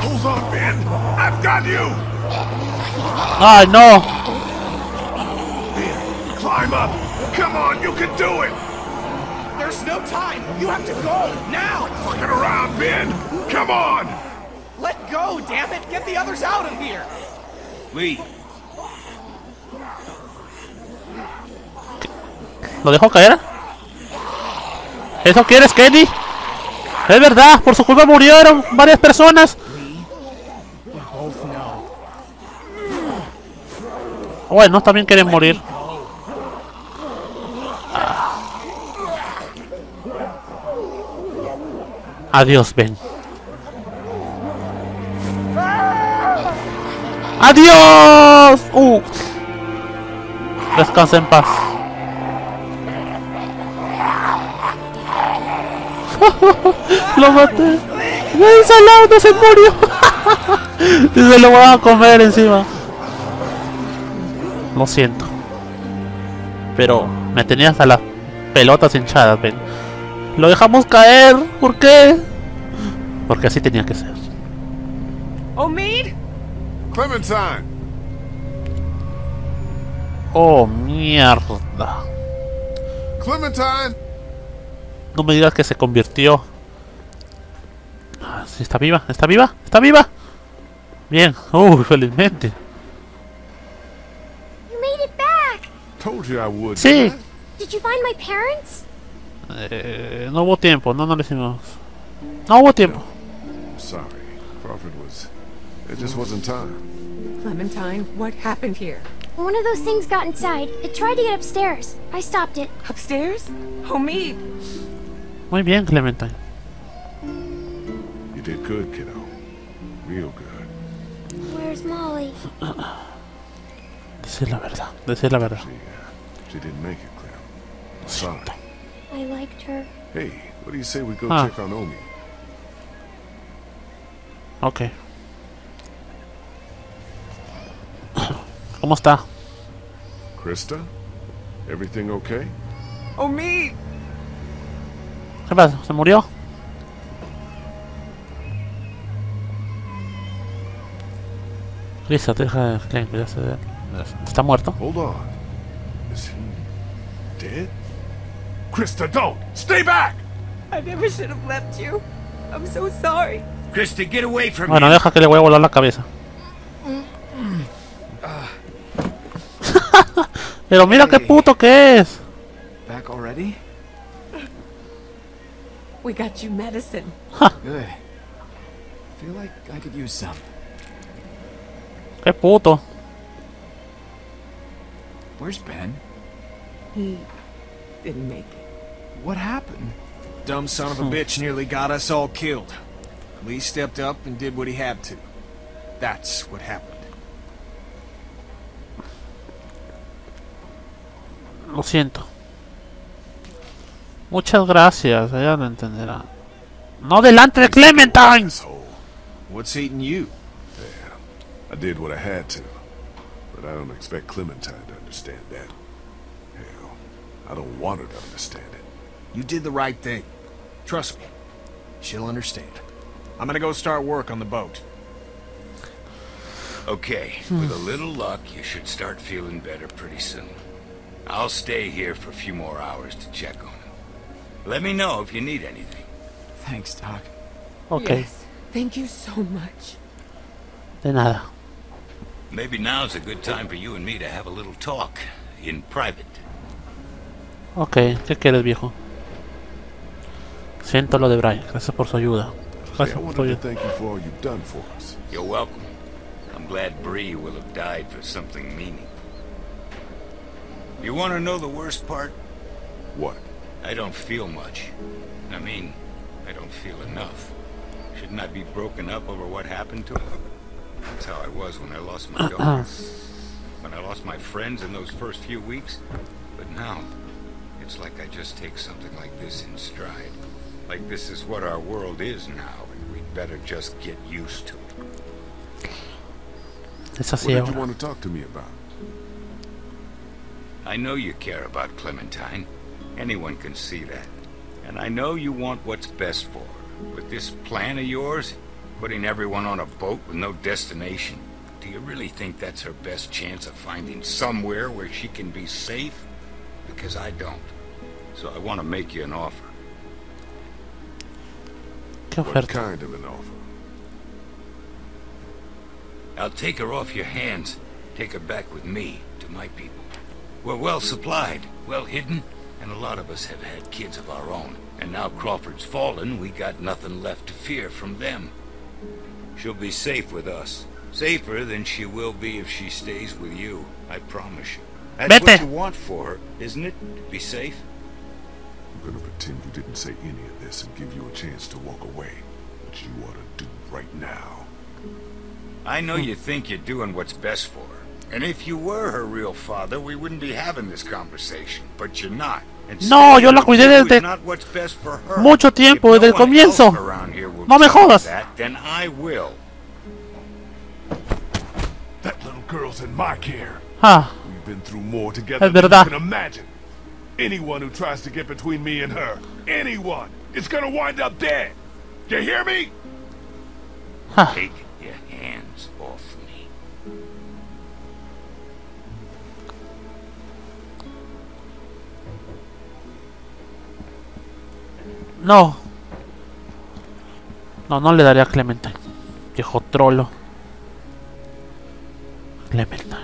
Hold on, Ben. I've got you. ¡Ay, no! Climb up. Come on, you can do it. There's no time. You have to go now. Fucking around, Ben. Come on. Let go, damn it. Get the others out of here. Lee, ¿Lo dejó caer? ¿Eso quieres, Kenny? Es verdad, por su culpa murieron varias personas. Bueno, también quieren morir. Adiós, Ben. ¡Adiós! Uh. Descansa en paz. <laughs> lo maté. ¡Ven, salado! ¡No se murió! <laughs> y se lo van a comer encima. Lo siento. Pero me tenías a las pelotas hinchadas, ven. Lo dejamos caer. ¿Por qué? Porque así tenía que ser. Omid? Clementine. Oh, mierda. Clementine. No me digas que se convirtió. Ah, sí, está viva, está viva, está viva. Bien, uy, felizmente. You made it back! Told you I would. Sí. Did you find my parents? Eh, no hubo tiempo, no, no lo hicimos. No hubo tiempo. I'm sorry. Crawford was. It just wasn't time. Clementine, what happened here? One of those things got inside. It tried to get upstairs. I stopped it. Upstairs? Omid! Muy bien, Clementine. You did good, kiddo. Real good. Where's Molly? <clears throat> Decir la verdad, decir la verdad. She, uh, she didn't make it, Clem. Sorry. I liked her. Hey, what do you say we go Ah. check on Omi? Ok. ¿Cómo está? Krista? Everything okay? Omid! ¿Qué pasa? ¿Se murió? Lisa, deja Clem, cuidarse de él. ¿Está muerto? Hold on. Is he dead? Krista, don't! Stay back! I never should have left you. I'm so sorry. Krista, get away from Bueno, deja que le voy a volar la cabeza. <laughs> Pero mira qué puto que es. Back already? We got you medicine. Huh. Good. Feel like I could use some. Qué puto. Where's Ben? He didn't make it. What happened? Dumb son of a hmm. bitch nearly got us all killed. Lee stepped up and did what he had to. That's what happened. Lo siento. Muchas gracias, ella lo entenderá. No delante de Clementine. Asshole. What's eating you? Yeah, I did what I had to. But I don't expect Clementine to understand that. Hell, I don't want her to understand it. You did the right thing. Trust me. She'll understand. I'm gonna go start work on the boat. Okay, with a little luck, you should start feeling better pretty soon. I'll stay here for a few more hours to check on him. Let me know if you need anything. Thanks, Doc. Ok, Yes. Thank you so much. de nada. Maybe now's a good time for you and me to have a little talk in private. Ok, ¿qué quieres, viejo? Siento lo de Brian. Gracias por su ayuda. Hey, I Gracias por su ayuda. to thank you for all you've done for us. You're welcome. I'm glad Bree will have died for something meaningful. You want to know the worst part? What? I don't feel much. I mean, I don't feel enough. Shouldn't I be broken up over what happened to him? That's how I was when I lost my daughter. Uh-uh. when I lost my friends in those first few weeks. But now, it's like I just take something like this in stride. Like this is what our world is now, and we'd better just get used to it. Desasí What did you ahora. want to talk to me about? I know you care about Clementine. Anyone can see that. And I know you want what's best for her. With this plan of yours, putting everyone on a boat with no destination, do you really think that's her best chance of finding somewhere where she can be safe? Because I don't. So I want to make you an offer. What kind of an offer? I'll take her off your hands, take her back with me to my people. We're well supplied, well hidden, and a lot of us have had kids of our own. And now Crawford's fallen, we got nothing left to fear from them. She'll be safe with us. Safer than she will be if she stays with you, I promise you. That's Vete. what you want for her, isn't it? To be safe? I'm gonna pretend you didn't say any of this and give you a chance to walk away. Which you ought to do right now. I know you think you're doing what's best for her. And if you were her real father, we wouldn't be having this conversation. But you're not. And No, yo la with cuidé you desde is not what's best for her. mucho tiempo, If desde el no one else comienzo. around here will No me tell jodas. That, then I will. That little girl's in my care. Ah, We've been through more together Es than verdad. you can imagine. Anyone who tries to get between me and her, anyone, is gonna wind up dead. You hear me? ah. Take your hands off No. No, no le daría a Clementine. Viejo trolo. Clementine.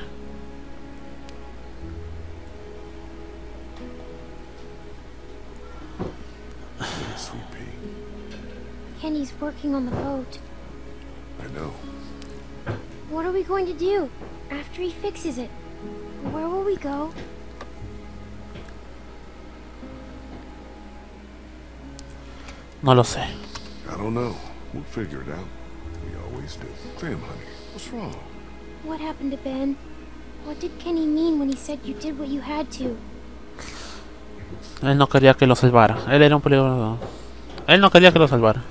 Sweet pea. Kenny's working on the boat. I know. What are we going to do after he fixes it? Where will we go? No lo sé. I don't know. We'll figure it out. We always do. Clem, honey, what's wrong? What happened to Ben? What did Kenny mean when he said you did what you had to? Él no quería que lo salvara. Él era un peligro. Él no quería que lo salvara.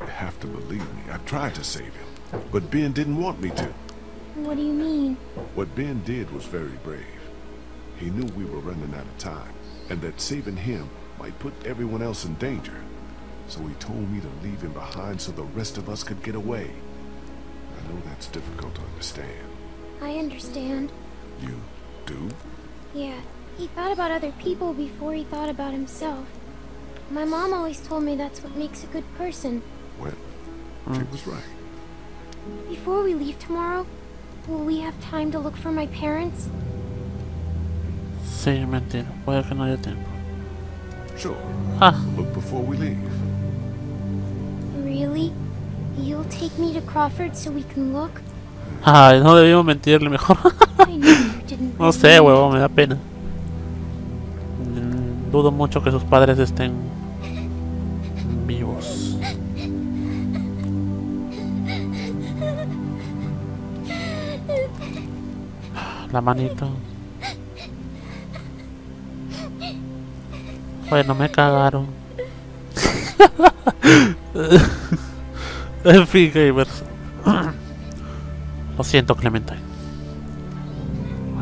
You have to believe me. I tried to save him. But Ben didn't want me to. What do you mean? What Ben did was very brave. He knew we were running out of time, and that saving him might put everyone else in danger. So he told me to leave him behind so the rest of us could get away. I know that's difficult to understand. I understand. You do? Yeah, he thought about other people before he thought about himself. My mom always told me that's what makes a good person. Well, she was right. Before we leave tomorrow, will we have time to look for my parents? Sí, mentira. Puede que no haya tiempo. Sure. Ah, Look before we leave. Really? You'll take me to Crawford so we can look? ay, no debimos mentirle mejor. <laughs> No sé, huevo, me da pena. Dudo mucho que sus padres estén vivos. La manito. Bueno, me cagaron. <laughs> <laughs> en fin, gamers. Lo siento, Clementine.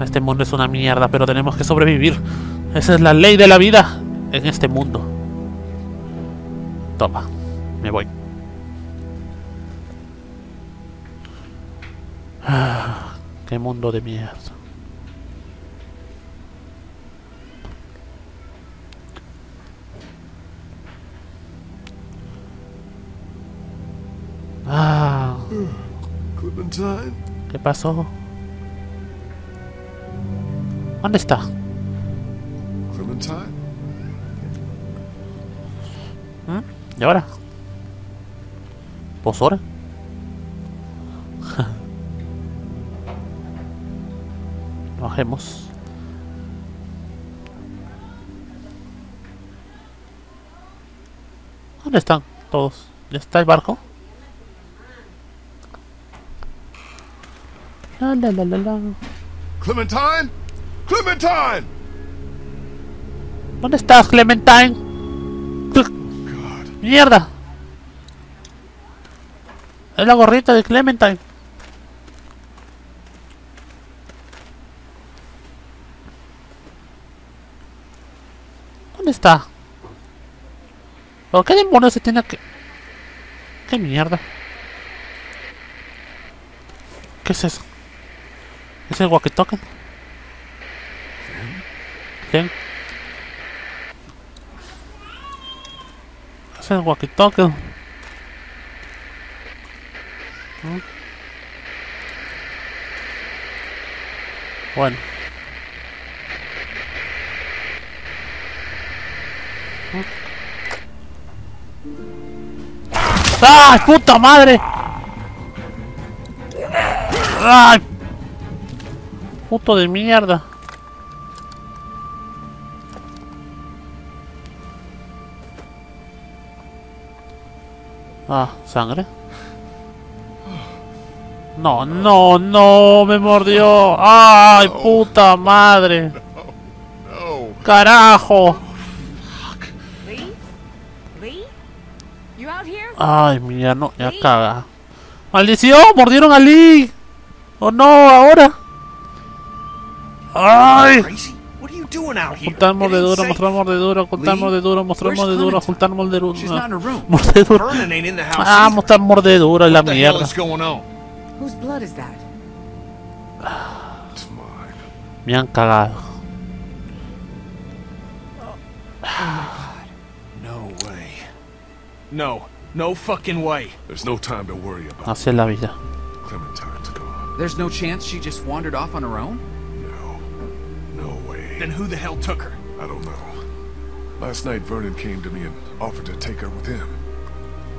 Este mundo es una mierda, pero tenemos que sobrevivir. Esa es la ley de la vida en este mundo. Toma, me voy. Ah, qué mundo de mierda. ¿Qué pasó? ¿Dónde está? ¿Mm? ¿Y ahora? ¿Pues ahora? <laughs> Bajemos. ¿Dónde están todos? ¿Ya está el barco? La, la, la, la, la. Clementine? Clementine! ¿Dónde estás, Clementine? Oh, ¡Mierda! Es la gorrita de Clementine. ¿Dónde está? ¿Por qué demonios se tiene que...? ¿Qué mierda? ¿Qué es eso? ¿Es el walkie-talkie? ¿Quién? Es el walkie-talkie. ¿Mm? Bueno. ¡Ay, puta madre! ¡Ay! Puto de mierda. Ah, sangre. No, no, no, me mordió. ¡Ay, puta madre! <laughs> ¡Carajo! Ay, mira, no, ya caga. ¡Maldición! ¡Mordieron a Lee! ¡Oh no! ¡Ahora! It ain't mordedura, mostrar mordedura, Lee, mordedura, mostrar where's mordedura, ocultar mordedura. She's not in her room. Mordedura. Vernon ain't in the house Ah, mostrar mordedura y la What the hell mierda. is going on? Whose blood is that? It's mine. Me han cagado. <sighs> No way. No. No fucking way. There's no time to worry about Así es la vida. There's no chance she just wandered off on her own? No. No way. Then who the hell took her? I don't know. Last night Vernon came to me and offered to take her with him.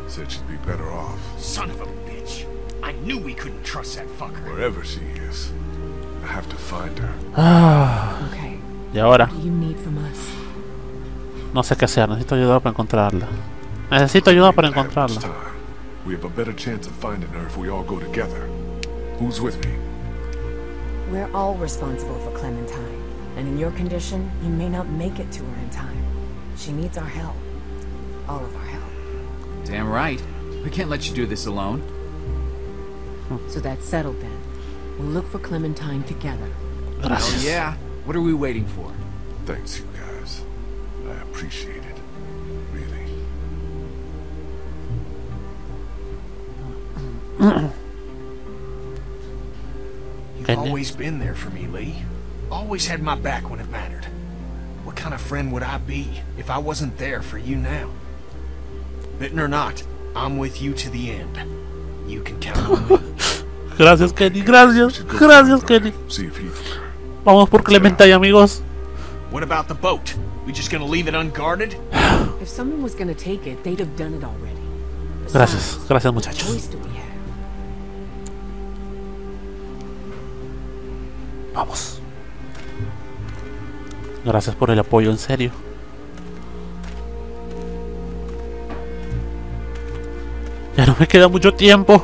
Said she'd be better off Son of a bitch. I knew we couldn't trust that fucker. wherever she is. I have to find her. Ah, <sighs> Okay. y ahora, What do you need from us? no sé qué hacer. Necesito ayuda para encontrarla. Necesito ayuda para We've encontrarla. time. We have a better chance of finding her if we all go together. Who's with me? We're all responsible for Clementine. And in your condition, you may not make it to her in time. She needs our help. All of our help. Damn right. We can't let you do this alone. <laughs> So that's settled then. We'll look for Clementine together. Oh yeah? What are we waiting for? Thanks, you guys. I appreciate it. Really. <clears throat> You've always been there for me, Lee. Always had my back when it mattered. What kind of friend would I be if I wasn't there for you now? Bitten or not, I'm with you to the end. You can count on me. <laughs> Gracias, Kenny. Gracias. Gracias, Kenny. See if he took her. Vamos por Clementine, amigos. what about the boat? We just gonna leave it unguarded? <sighs> If someone was gonna take it, they'd have done it already. Gracias. Besides, Gracias, what muchachos. choice do we have? Vamos. Gracias por el apoyo, en serio. Ya no me queda mucho tiempo.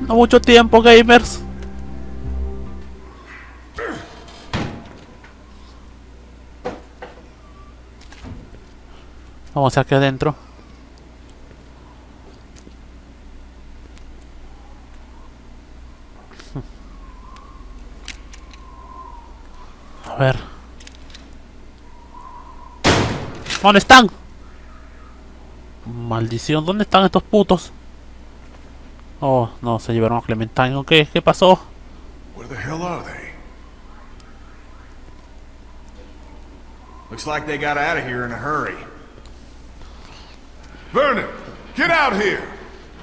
No mucho tiempo, gamers. Vamos aquí adentro. A ver. ¿Dónde están? Maldición, ¿dónde están estos putos? Oh, no, se llevaron a Clementine. ¿O qué? ¿Qué pasó? Where the hell are they? Looks like they got out of here in a hurry. Vernon, get out here!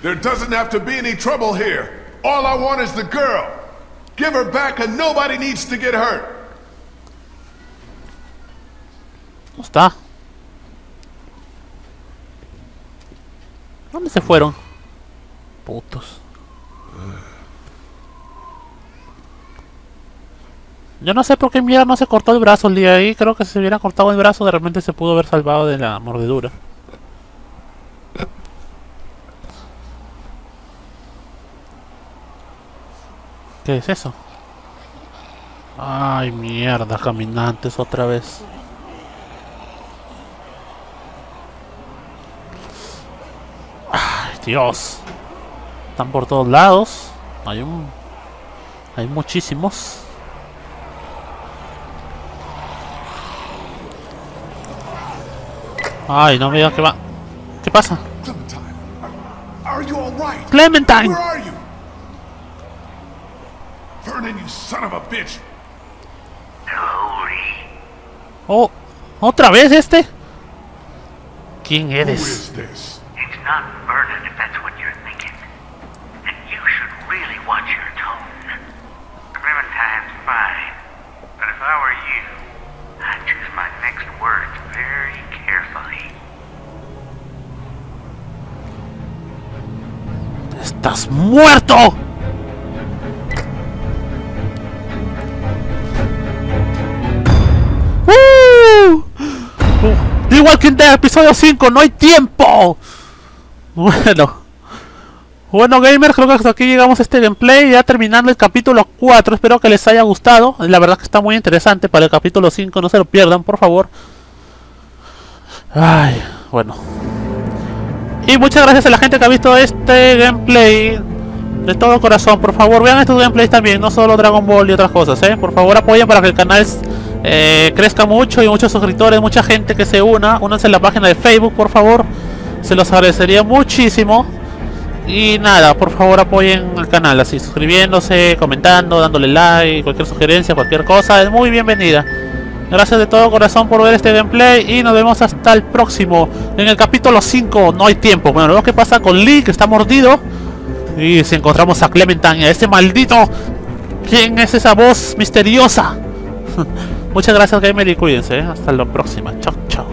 There doesn't have to be any trouble here. All I want is the girl. Give her back and nobody needs to get hurt. ¿Dónde está? ¿Dónde se fueron? Putos. Yo no sé por qué mierda no se cortó el brazo el día ahí. Creo que si se hubiera cortado el brazo de repente se pudo haber salvado de la mordedura. ¿Qué es eso? Ay, mierda, caminantes otra vez. Ay, Dios. Están por todos lados. Hay un... Hay muchísimos. Ay, no me digas que va. ¿Qué pasa? Clementine! Vernon, you son of a bitch! Oh, ¿otra vez este? ¿Quién eres? is this? It's not Vernon, if that's what you're thinking. And you should really watch your tone. Clementine's fine, but if I were you, I'd choose my next words very carefully. ¡Estás muerto! ¡Uh! The Walking Dead, episodio 5, no hay tiempo. Bueno. Bueno gamers, creo que hasta aquí llegamos a este gameplay, ya terminando el capítulo 4, espero que les haya gustado, la verdad que está muy interesante para el capítulo 5, no se lo pierdan, por favor. Ay, bueno. Y muchas gracias a la gente que ha visto este gameplay de todo corazón. Por favor, vean estos gameplays también, no solo Dragon Ball y otras cosas, ¿eh? Por favor, apoyen para que el canal eh, crezca mucho y muchos suscriptores, mucha gente que se una. Únanse en la página de Facebook, por favor. Se los agradecería muchísimo. Y nada, por favor apoyen el canal así, suscribiéndose, comentando, dándole like, cualquier sugerencia, cualquier cosa, es muy bienvenida. Gracias de todo corazón por ver este gameplay y nos vemos hasta el próximo. En el capítulo 5 no hay tiempo. Bueno, vemos qué pasa con Lee que está mordido. Y si encontramos a Clementine, a ese maldito. ¿Quién es esa voz misteriosa? <laughs> Muchas gracias gamer y cuídense. ¿eh? Hasta la próxima. Chao, chao.